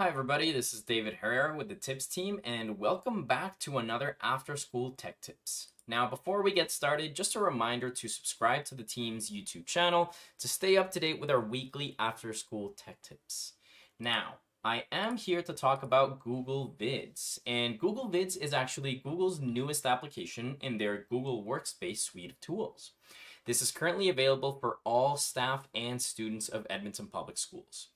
Hi everybody, this is David Herrera with the Tips team and welcome back to another After School Tech Tips. Now before we get started, just a reminder to subscribe to the team's YouTube channel to stay up to date with our weekly After School Tech Tips. Now, I am here to talk about Google Vids, and Google Vids is actually Google's newest application in their Google Workspace suite of tools. This is currently available for all staff and students of Edmonton Public Schools.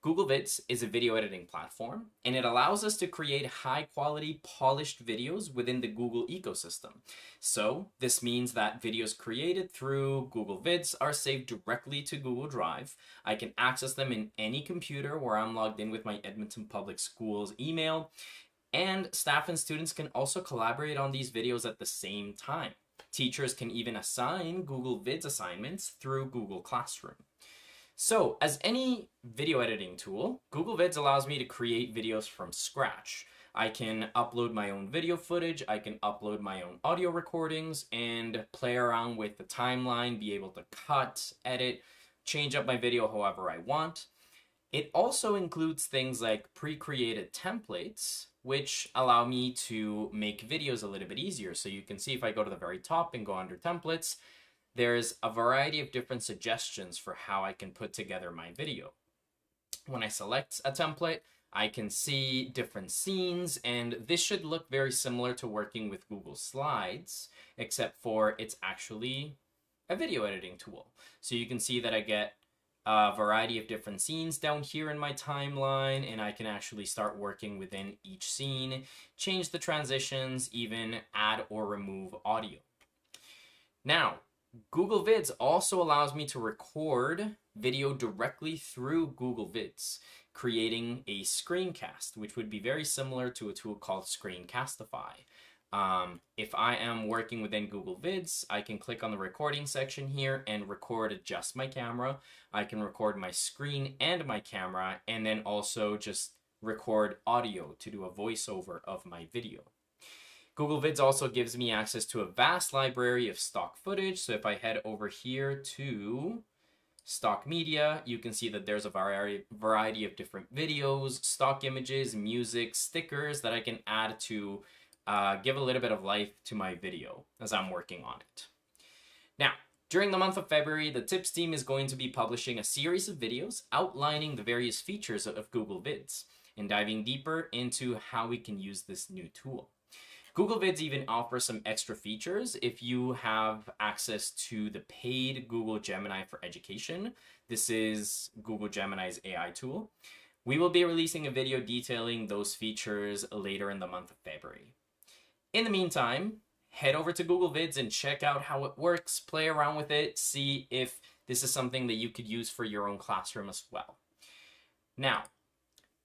Google Vids is a video editing platform, and it allows us to create high quality, polished videos within the Google ecosystem. So, this means that videos created through Google Vids are saved directly to Google Drive. I can access them in any computer where I'm logged in with my Edmonton Public Schools email, and staff and students can also collaborate on these videos at the same time. Teachers can even assign Google Vids assignments through Google Classroom. So, as any video editing tool, Google Vids allows me to create videos from scratch. I can upload my own video footage, I can upload my own audio recordings, and play around with the timeline, be able to cut, edit, change up my video however I want. It also includes things like pre-created templates, which allow me to make videos a little bit easier. So you can see if I go to the very top and go under templates, there's a variety of different suggestions for how I can put together my video. When I select a template, I can see different scenes, and this should look very similar to working with Google Slides, except for it's actually a video editing tool. So you can see that I get a variety of different scenes down here in my timeline, and I can actually start working within each scene, change the transitions, even add or remove audio. Now, Google Vids also allows me to record video directly through Google Vids, creating a screencast, which would be very similar to a tool called Screencastify. Um, if I am working within Google Vids, I can click on the recording section here and record just my camera. I can record my screen and my camera, and then also just record audio to do a voiceover of my video. Google Vids also gives me access to a vast library of stock footage. So if I head over here to stock media, you can see that there's a variety, of different videos, stock images, music, stickers that I can add to uh, give a little bit of life to my video as I'm working on it. Now, during the month of February, the TIPS team is going to be publishing a series of videos outlining the various features of Google Vids and diving deeper into how we can use this new tool. Google Vids even offers some extra features if you have access to the paid Google Gemini for Education. This is Google Gemini's AI tool. We will be releasing a video detailing those features later in the month of February. In the meantime, head over to Google Vids and check out how it works, play around with it, see if this is something that you could use for your own classroom as well. Now,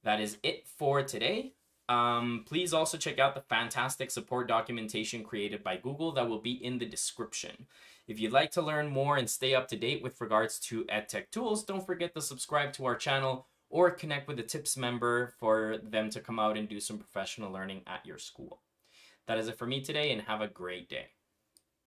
that is it for today. Um, please also check out the fantastic support documentation created by Google that will be in the description. If you'd like to learn more and stay up to date with regards to EdTech tools, don't forget to subscribe to our channel or connect with a TIPS member for them to come out and do some professional learning at your school. That is it for me today and have a great day.